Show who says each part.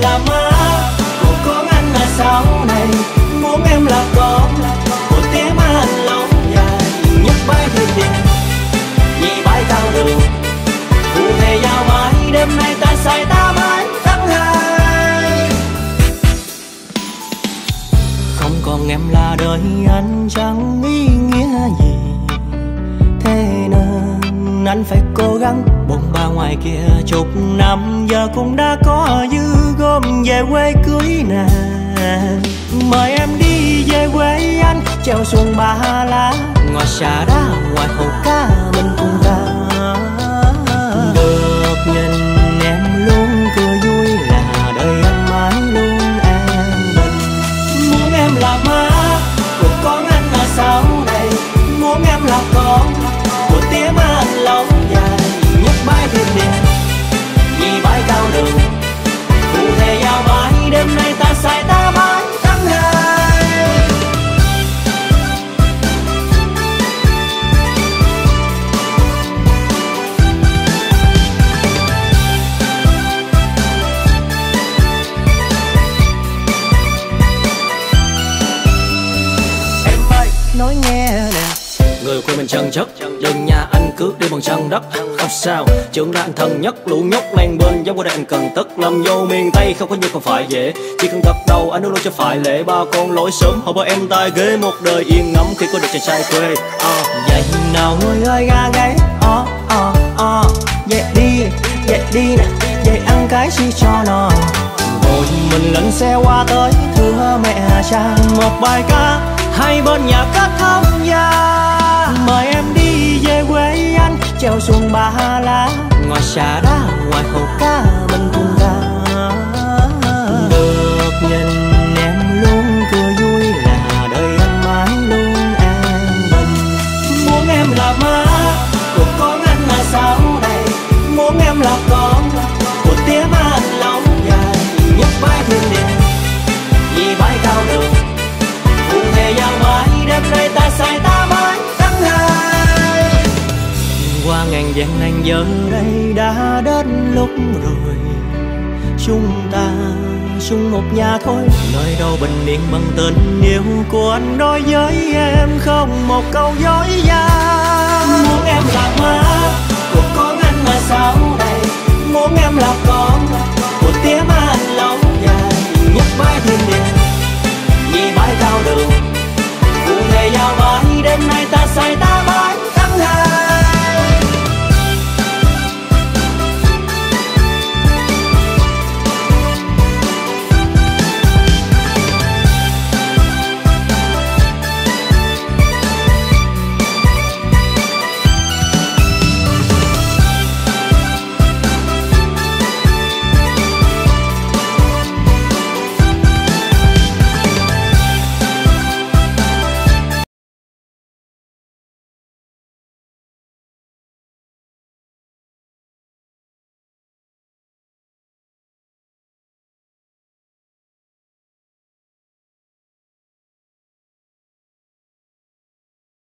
Speaker 1: là má của con anh là sau này. Muốn em là con của tiếng anh lâu dài. Nhất bài thiên địa nhị bài cao đường cụ thể giao mãi, đêm nay ta say ta mãi tháng hai không còn em là đời anh chẳng ý nghĩa gì. Thế nên anh phải cố gắng bùng ngoài kia chục năm, giờ cũng đã có dư gom về quê cưới nè mời em đi về quê anh, treo xuồng ba lá ngoài xà đá ngoài hồ cá quê mình chân chất. Đừng nhà anh cướp đi bằng chân đất. Không sao trưởng ra anh thân nhất lũ nhóc men bên giống qua đây anh cần tất. Làm vô miền tây không có như không phải dễ. Chỉ cần gật đầu anh luôn cho phải lễ. Ba con lỗi sớm họ bảo em tai ghế một đời yên ngắm khi có được chàng trai quê. À. vậy nào người ơi ga gáy ó ó ó vậy đi vậy đi nè. Vậy ăn cái gì cho nó? Rồi mình lên xe qua tới thưa mẹ cha. Một bài ca hai bên nhà cất thông gia treo xuống ba lá ngoài xà đá ngoài hồ cá gian anh giờ đây đã đến lúc rồi. Chúng ta chung một nhà thôi. Nơi đâu bình yên bằng tình yêu của anh đối với em. Không một câu dối gian muốn em là má.